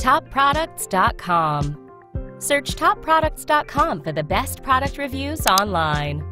topproducts.com. Search topproducts.com for the best product reviews online.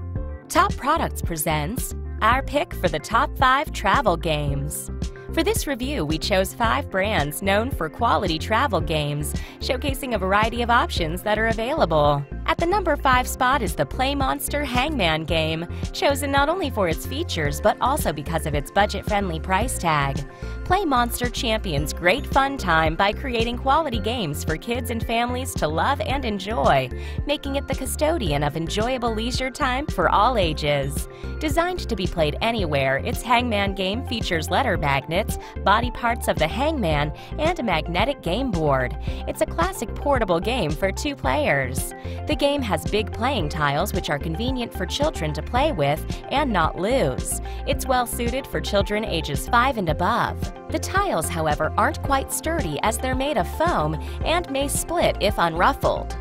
Top Products presents our pick for the top 5 travel games. For this review, we chose five brands known for quality travel games, showcasing a variety of options that are available. At the number 5 spot is the PlayMonster Hangman game, chosen not only for its features but also because of its budget friendly price tag. PlayMonster champions great fun time by creating quality games for kids and families to love and enjoy, making it the custodian of enjoyable leisure time for all ages. Designed to be played anywhere, its Hangman game features letter magnets, body parts of the hangman, and a magnetic game board. It's a classic portable game for two players. The game has big playing tiles which are convenient for children to play with and not lose. It's well suited for children ages 5 and above. The tiles, however, aren't quite sturdy as they're made of foam and may split if unruffled.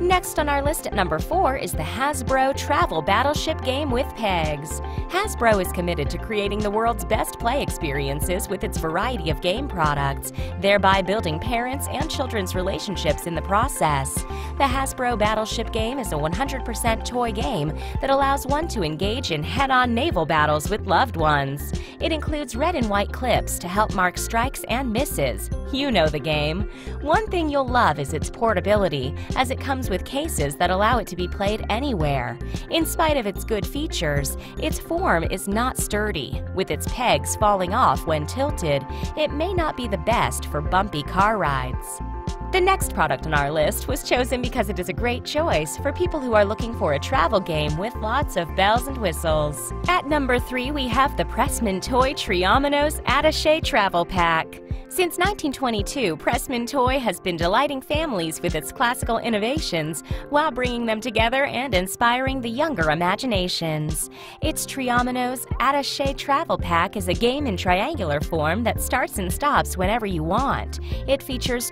Next on our list at number 4 is the Hasbro Travel Battleship Game with Pegs. Hasbro is committed to creating the world's best play experiences with its variety of game products, thereby building parents' and children's relationships in the process. The Hasbro Battleship game is a 100% toy game that allows one to engage in head-on naval battles with loved ones. It includes red and white clips to help mark strikes and misses. You know the game. One thing you'll love is its portability, as it comes with cases that allow it to be played anywhere. In spite of its good features, its form is not sturdy. With its pegs falling off when tilted, it may not be the best for bumpy car rides. The next product on our list was chosen because it is a great choice for people who are looking for a travel game with lots of bells and whistles. At number 3, we have the Pressman Toy Triominos Attaché Travel Pack. Since 1922, Pressman Toy has been delighting families with its classical innovations while bringing them together and inspiring the younger imaginations. Its Triominos Attaché Travel Pack is a game in triangular form that starts and stops whenever you want. It features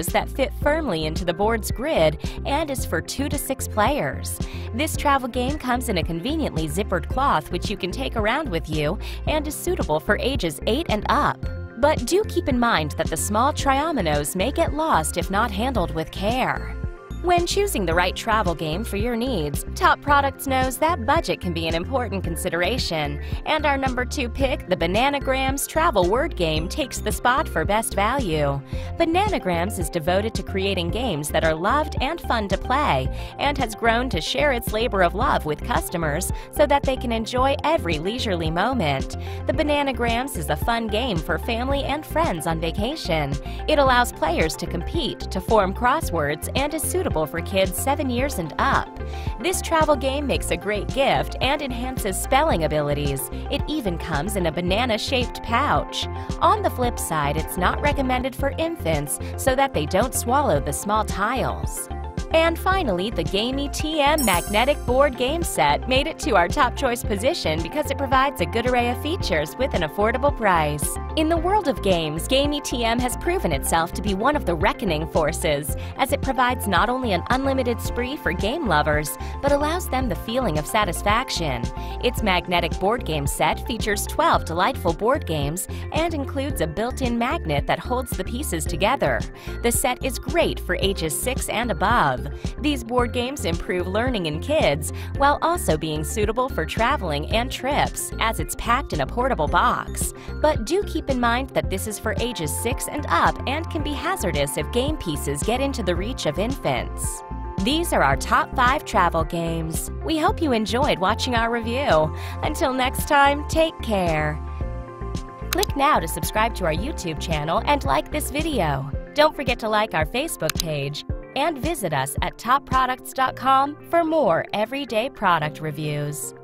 that fit firmly into the board's grid and is for 2 to 6 players. This travel game comes in a conveniently zippered cloth which you can take around with you and is suitable for ages 8 and up. But do keep in mind that the small triominoes may get lost if not handled with care. When choosing the right travel game for your needs, Top Products knows that budget can be an important consideration, and our number two pick, the Bananagrams Travel Word Game, takes the spot for best value. Bananagrams is devoted to creating games that are loved and fun to play, and has grown to share its labor of love with customers so that they can enjoy every leisurely moment. The Bananagrams is a fun game for family and friends on vacation. It allows players to compete, to form crosswords, and is suitable suitable for kids 7 years and up. This travel game makes a great gift and enhances spelling abilities. It even comes in a banana-shaped pouch. On the flip side, it's not recommended for infants so that they don't swallow the small tiles. And finally, the Gamie TM Magnetic Board Game Set made it to our top choice position because it provides a good array of features with an affordable price. In the world of games, Gamie TM has proven itself to be one of the reckoning forces, as it provides not only an unlimited spree for game lovers, but allows them the feeling of satisfaction. Its magnetic board game set features 12 delightful board games and includes a built-in magnet that holds the pieces together. The set is great for ages 6 and above. These board games improve learning in kids while also being suitable for traveling and trips, as it's packed in a portable box. But do keep in mind that this is for ages 6 and up and can be hazardous if game pieces get into the reach of infants. These are our top 5 travel games. We hope you enjoyed watching our review. Until next time, take care. Click now to subscribe to our YouTube channel and like this video. Don't forget to like our Facebook page and visit us at topproducts.com for more everyday product reviews.